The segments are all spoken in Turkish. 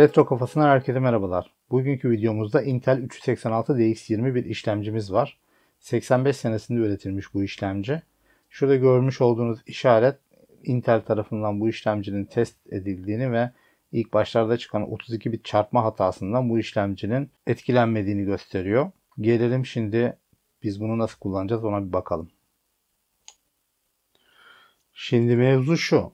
Retro kafasından herkese merhabalar. Bugünkü videomuzda Intel 386 DX20 bir işlemcimiz var. 85 senesinde üretilmiş bu işlemci. Şurada görmüş olduğunuz işaret Intel tarafından bu işlemcinin test edildiğini ve ilk başlarda çıkan 32 bit çarpma hatasından bu işlemcinin etkilenmediğini gösteriyor. Gelelim şimdi biz bunu nasıl kullanacağız ona bir bakalım. Şimdi mevzu şu.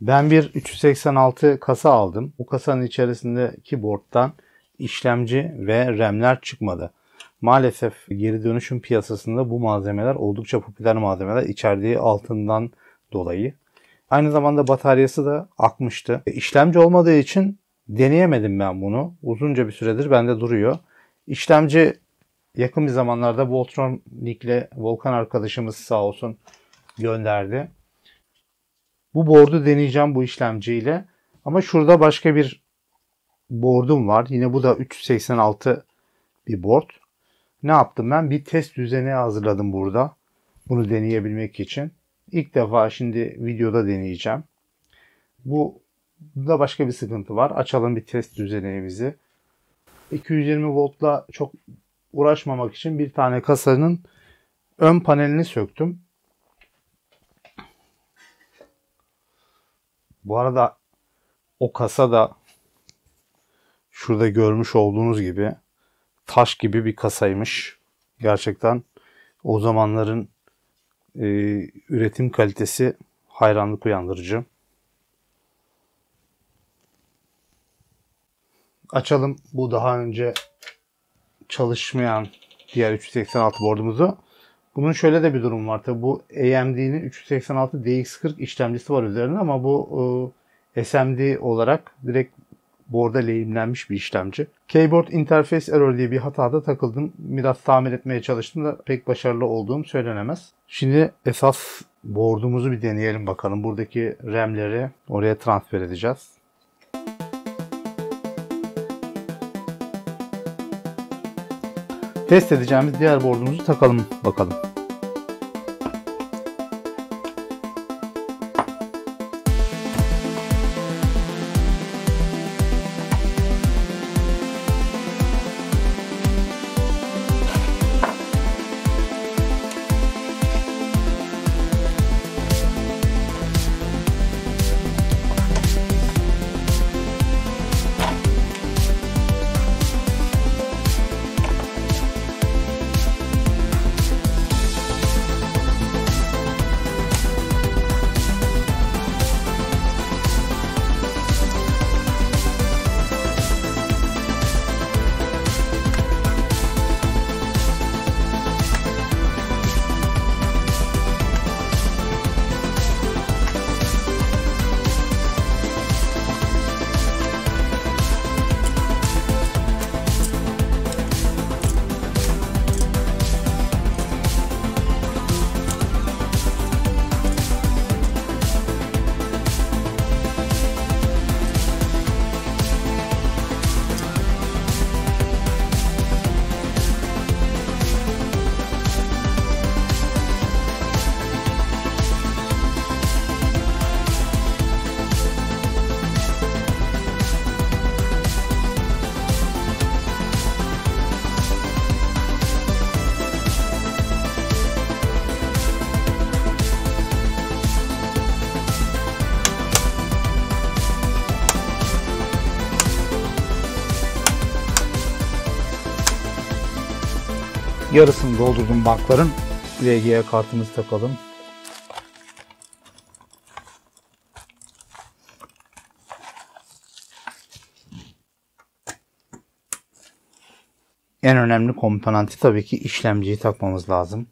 Ben bir 386 kasa aldım. Bu kasanın içerisindeki board'dan işlemci ve RAM'ler çıkmadı. Maalesef geri dönüşüm piyasasında bu malzemeler oldukça popüler malzemeler içerdiği altından dolayı. Aynı zamanda bataryası da akmıştı. E, işlemci olmadığı için deneyemedim ben bunu. Uzunca bir süredir bende duruyor. İşlemci yakın bir zamanlarda Voltronic Volkan arkadaşımız sağ olsun gönderdi. Bu board'u deneyeceğim bu işlemciyle. Ama şurada başka bir board'um var. Yine bu da 386 bir board. Ne yaptım ben? Bir test düzeni hazırladım burada. Bunu deneyebilmek için. İlk defa şimdi videoda deneyeceğim. Bu da başka bir sıkıntı var. Açalım bir test düzenimizi. 220 voltla çok uğraşmamak için bir tane kasanın ön panelini söktüm. Bu arada o kasa da şurada görmüş olduğunuz gibi taş gibi bir kasaymış. Gerçekten o zamanların e, üretim kalitesi hayranlık uyandırıcı. Açalım bu daha önce çalışmayan diğer 386 board'umuzu. Bunun şöyle de bir durum var. Tabi bu AMD'nin 386 DX40 işlemcisi var üzerinde ama bu e, SMD olarak direkt board'a lehimlenmiş bir işlemci. Keyboard Interface Error diye bir hatada takıldım. Biraz tamir etmeye çalıştım da pek başarılı olduğum söylenemez. Şimdi esas board'umuzu bir deneyelim bakalım. Buradaki RAM'leri oraya transfer edeceğiz. Test edeceğimiz diğer board'umuzu takalım bakalım. Yarısını doldurdum bankların. VGA kartımızı takalım. En önemli komponenti tabii ki işlemciyi takmamız lazım.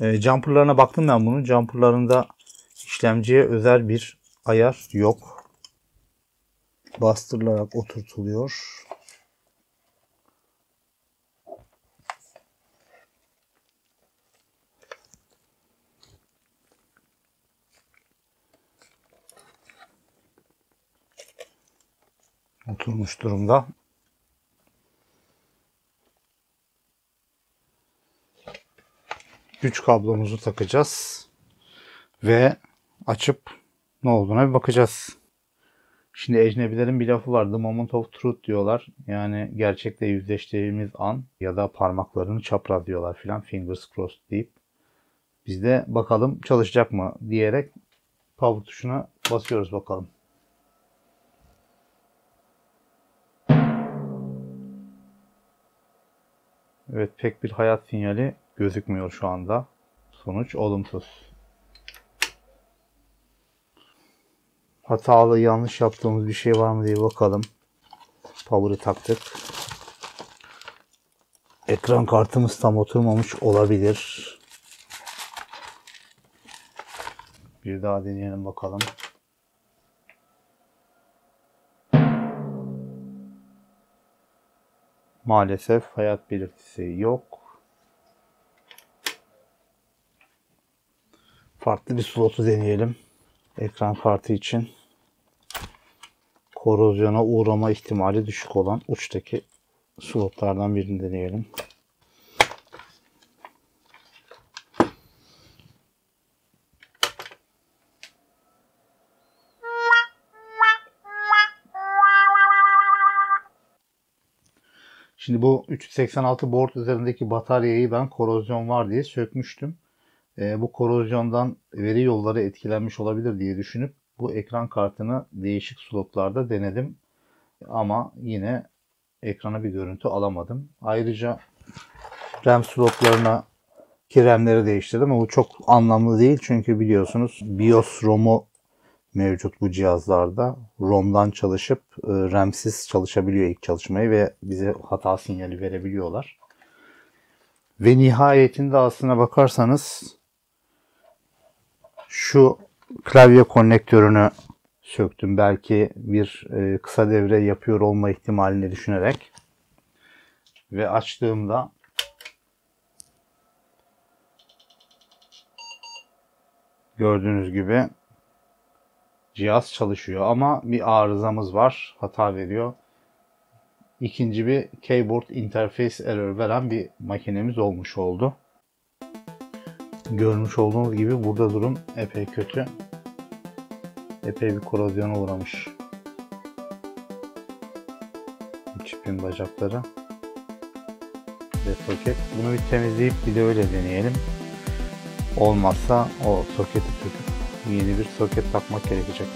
E, jumperlarına baktım ben bunun. Jumperlarında işlemciye özel bir ayar yok. Bastırılarak oturtuluyor. Oturmuş durumda. Güç kablomuzu takacağız ve açıp ne olduğuna bir bakacağız. Şimdi ecnebilerin bir lafı var. The moment of truth diyorlar. Yani gerçekle yüzleştiğimiz an ya da parmaklarını çapraz diyorlar filan. Fingers crossed deyip. Biz de bakalım çalışacak mı diyerek power tuşuna basıyoruz bakalım. Evet pek bir hayat sinyali gözükmüyor şu anda. Sonuç olumsuz. Hatalı yanlış yaptığımız bir şey var mı diye bakalım. Power'ı taktık. Ekran kartımız tam oturmamış olabilir. Bir daha deneyelim bakalım. Maalesef hayat belirtisi yok. Farklı bir slotu deneyelim. Ekran kartı için korozyona uğrama ihtimali düşük olan uçtaki slotlardan birini deneyelim. Şimdi bu 386 board üzerindeki bataryayı ben korozyon var diye sökmüştüm. E, bu korozyondan veri yolları etkilenmiş olabilir diye düşünüp bu ekran kartını değişik slotlarda denedim. Ama yine ekrana bir görüntü alamadım. Ayrıca RAM slotlarına ki RAM'leri değiştirdim ama bu çok anlamlı değil. Çünkü biliyorsunuz BIOS ROM'u mevcut bu cihazlarda. ROM'dan çalışıp e, RAM'siz çalışabiliyor ilk çalışmayı ve bize hata sinyali verebiliyorlar. Ve nihayetinde aslına bakarsanız şu klavye konnektörünü söktüm. Belki bir e, kısa devre yapıyor olma ihtimalini düşünerek. Ve açtığımda gördüğünüz gibi cihaz çalışıyor ama bir arızamız var. Hata veriyor. İkinci bir keyboard interface error veren bir makinemiz olmuş oldu. Görmüş olduğunuz gibi burada durum epey kötü. Epey bir korozyona uğramış. Çipin bacakları ve soket. Bunu bir temizleyip bir de öyle deneyelim. Olmazsa o soketi söküp yeni bir soket takmak gerekecek.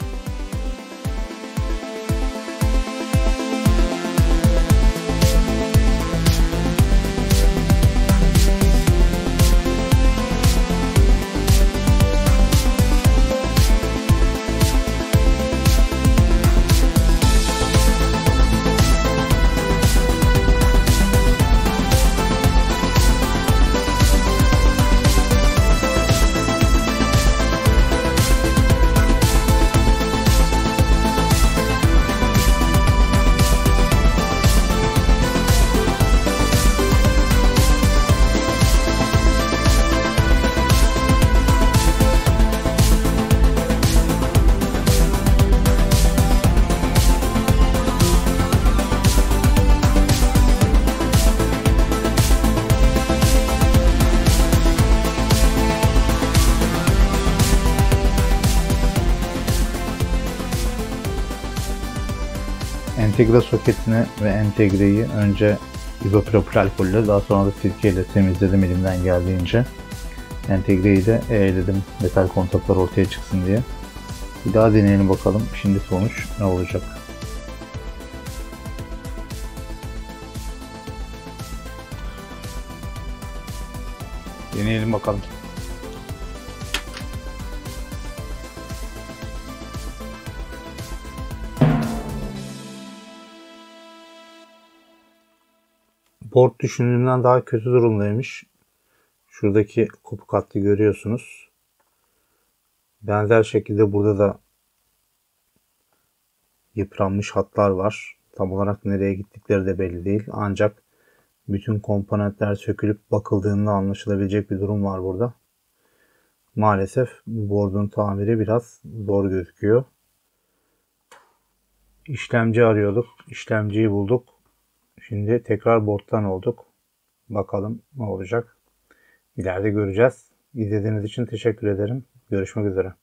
Entegre soketini ve entegreyi önce izopropil alkolle daha sonra da sirkeyle temizledim elimden geldiğince. Entegreyi de eğledim metal kontaklar ortaya çıksın diye. Bir daha deneyelim bakalım şimdi sonuç ne olacak. Deneyelim bakalım. Board düşündüğümden daha kötü durumdaymış. Şuradaki kopuk hattı görüyorsunuz. Benzer şekilde burada da yıpranmış hatlar var. Tam olarak nereye gittikleri de belli değil. Ancak bütün komponentler sökülüp bakıldığında anlaşılabilecek bir durum var burada. Maalesef bu board'un tamiri biraz zor gözüküyor. İşlemci arıyorduk. İşlemciyi bulduk. Şimdi tekrar board'tan olduk. Bakalım ne olacak. İleride göreceğiz. İzlediğiniz için teşekkür ederim. Görüşmek üzere.